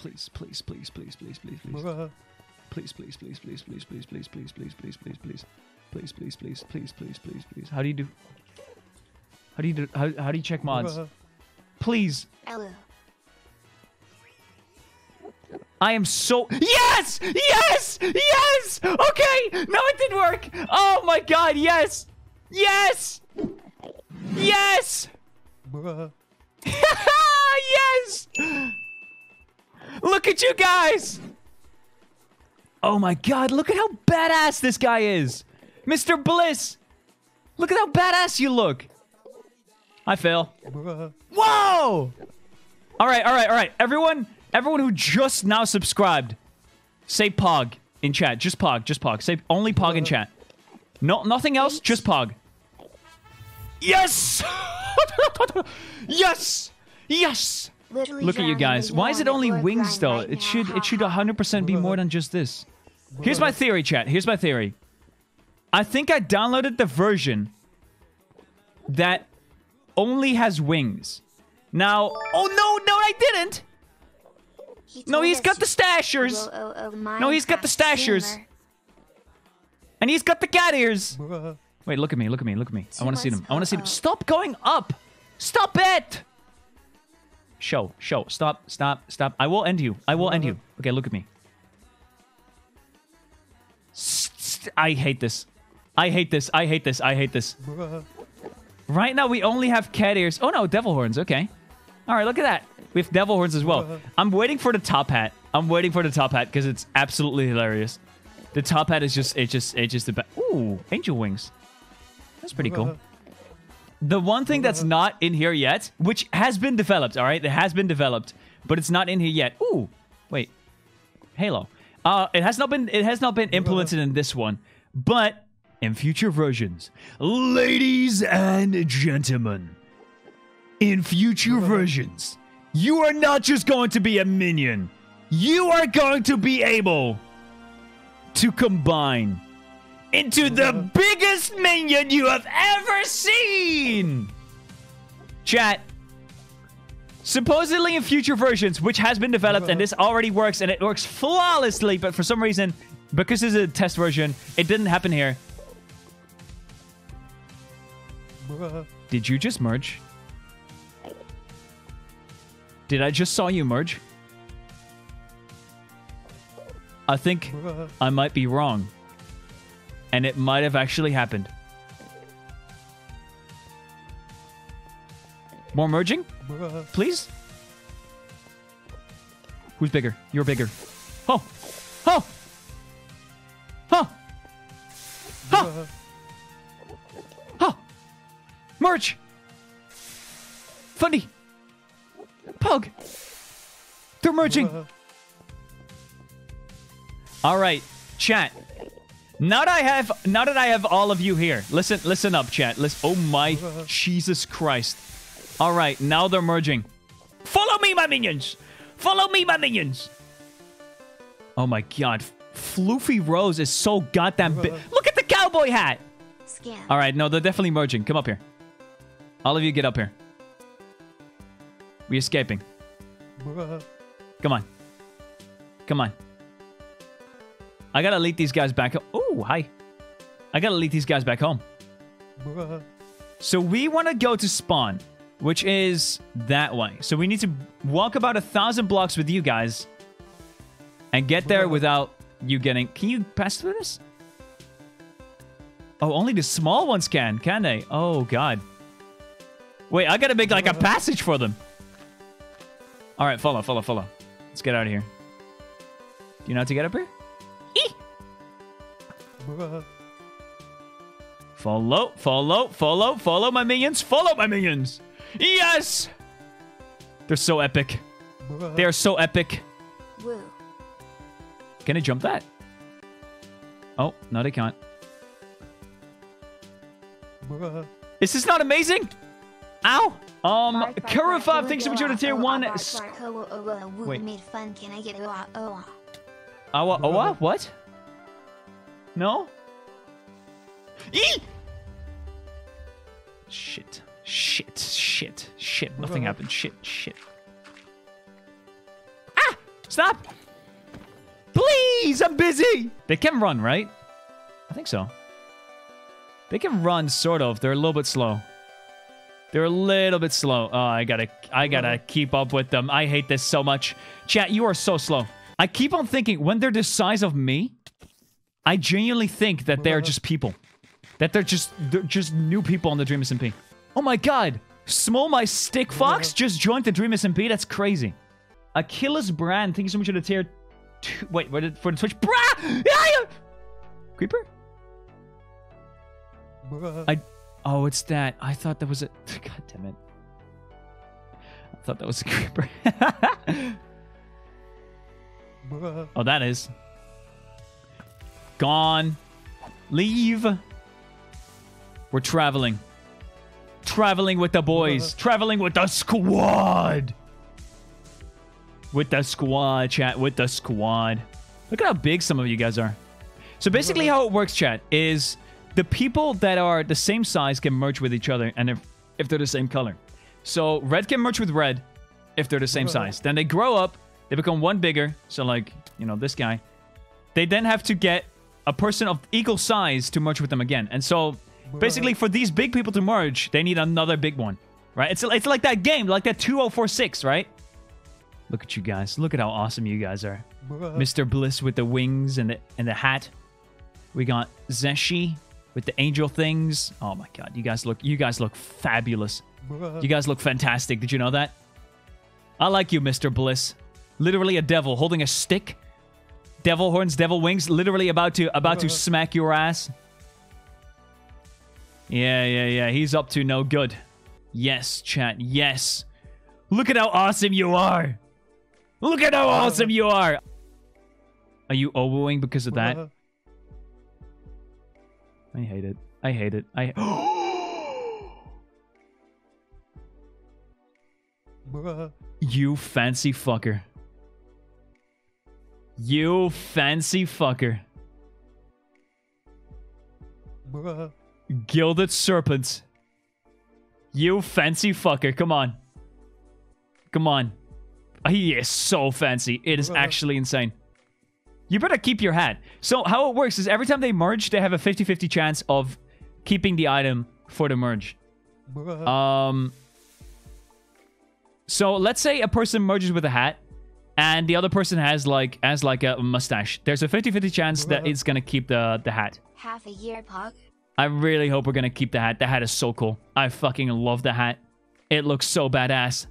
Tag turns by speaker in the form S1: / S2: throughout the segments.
S1: please, please, please, please, please, please, please. Please, please, please, please, please, please, please, please, please, please, please, please. Please, please, please, please, please, please, please. How do you do? How do you do? How, how do you check mods? Please.
S2: Hello.
S1: I am so yes, yes, yes. Okay, no, it didn't work. Oh my god, yes, yes, yes, yes. Look at you guys. Oh my god, look at how badass this guy is, Mr. Bliss. Look at how badass you look. I fail. Whoa! All right, all right, all right. Everyone, everyone who just now subscribed, say Pog in chat. Just Pog, just Pog. Say only Pog in chat. No, nothing else. Just Pog. Yes! yes! Yes!
S2: Literally
S1: Look at you guys. Why is it only wings though?
S2: right
S1: It should it should 100% be more than just this. Here's my theory, chat. Here's my theory. I think I downloaded the version that only has wings. Now, oh no, no, I didn't.
S2: He
S1: No, he's got the stashers.
S2: blow o- o
S1: No, he's got the stashers.
S2: sooner.
S1: And he's got the cat ears. Wait, look at me, look at me, look at me. I want to see them. I want to see them. Stop going up. Stop it. Show, show. Stop, stop, stop. I will end you. I will end you. Okay, look at me. I hate this. I hate this. I hate this. I hate this. Right now, we only have cat ears. Oh, no, devil horns. Okay. All right, look at that. We have devil horns as well. I'm waiting for the top hat. I'm waiting for the top hat because it's absolutely hilarious. The top hat is just, it just, it just about. Ooh, angel wings. That's pretty cool. The one thing that's not in here yet, which has been developed, all right, it has been developed, but it's not in here yet. Ooh, wait, Halo. Uh, it has not been, it has not been implemented in this one, but in future versions, ladies and gentlemen, in future versions, you are not just going to be a minion. You are going to be able to combine into the biggest minion you have ever seen. Chat. Supposedly in future versions, which has been developed, and this already works, and it works flawlessly, but for some reason, because this is a test version, it didn't happen here. Did you just merge? Did I just saw you merge? I think I might be wrong. And it might have actually happened. More merging? Please? Who's bigger? You're bigger. Oh! Oh! Huh! Huh! Huh! Merge! Funny! Pug! They're merging! All right, chat. Now that I have, now that I have all of you here, listen, listen up, chat. Listen. Oh my Jesus Christ! All right, now they're merging. Follow me, my minions. Follow me, my minions. Oh my God, Floofy Rose is so goddamn big. Look at the cowboy hat.
S2: Scan.
S1: All right, no, they're definitely merging. Come up here. All of you, get up here. We escaping. Come on. Come on. I gotta lead these guys back home. Oh, hi. I gotta lead these guys back home. So we want to go to spawn, which is that way. So we need to walk about a thousand blocks with you guys and get there without you getting. Can you pass through this? Oh, only the small ones can, can they? Oh, God. Wait, I gotta make like a passage for them. All right, follow, follow, follow. Let's get out of here. Do you know how to get up here? Follow, follow, follow, follow my minions. Follow my minions. Yes! They're so epic. They are so epic.
S2: Woo.
S1: Can I jump that? Oh, no, they can't. Is this not amazing? Ow! Um, Kura5, thanks so much for the tier 1. s- Wait.
S2: Wait. Made fun. Can I get a oh, oh.
S1: Awa, awa, what? No? Eee! Shit. Shit. Shit. Shit. Nothing happened. Shit. Shit. Ah! Stop! Please, I'm busy! They can run, right? I think so. They can run, sort of. They're a little bit slow. They're a little bit slow. Oh, I gotta, I gotta keep up with them. I hate this so much. Chat, you are so slow. I keep on thinking, when they're the size of me, I genuinely think that they're uh-huh. just people. That they're just, they're just new people on the Dream SMP. Oh my god! Small My Stick uh-huh. Fox just joined the Dream SMP? That's crazy. Achilles Brand, thank you so much for the tier two. Wait, what did, for the Twitch? Brah! Yeah, Creeper? I. Oh, it's that. I thought that was a. God damn it. I thought that was a creeper. oh, that is. Gone. Leave. We're traveling. Traveling with the boys. Traveling with the squad. With the squad, chat. With the squad. Look at how big some of you guys are. So basically how it works, chat, is the people that are the same size can merge with each other and if, if they're the same color. So red can merge with red if they're the same size. Then they grow up, they become one bigger. So like, you know, this guy. They then have to get a person of equal size to merge with them again. And so basically for these big people to merge, they need another big one. Right? It's, it's like that game, like that 2046, right? Look at you guys. Look at how awesome you guys are. Mr. Bliss with the wings and the and the hat. We got Zeshi with the angel things. Oh my god, you guys look you guys look fabulous. You guys look fantastic. Did you know that? I like you, Mr. Bliss. Literally a devil holding a stick. Devil horns, devil wings, literally about to about to uh-huh. smack your ass. Yeah, yeah, yeah. He's up to no good. Yes, chat. Yes. Look at how awesome you are. Look at how uh-huh. awesome you are. Are you oboing because of that? Uh-huh. I hate it. I hate it. I. you fancy fucker. You fancy fucker. Gilded serpent. You fancy fucker. Come on. Come on. He is so fancy. It is actually insane. You better keep your hat. So how it works is every time they merge, they have a 50-50 chance of keeping the item for the merge. Um. So let's say a person merges with a hat, and the other person has like has like a mustache. There's a 50-50 chance that it's gonna keep the the hat.
S2: Half a year, Pog.
S1: I really hope we're gonna keep the hat. The hat is so cool. I fucking love the hat. It looks so badass.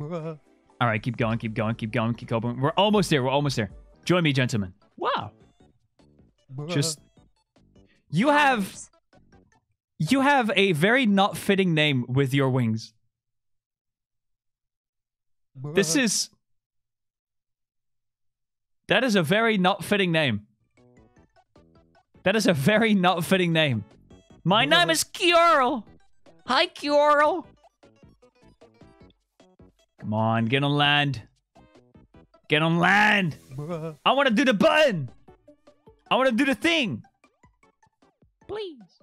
S1: All right, keep going, keep going, keep going, keep going. We're almost there. We're almost there. Join me, gentlemen. Wow. Just you have you have a very not fitting name with your wings. This is That is a very not fitting name. That is a very not fitting name. My name is Kyorl. Hi, Kyorl. Come on, get on land. Get on land. I want to do the button. I want to do the thing. Please.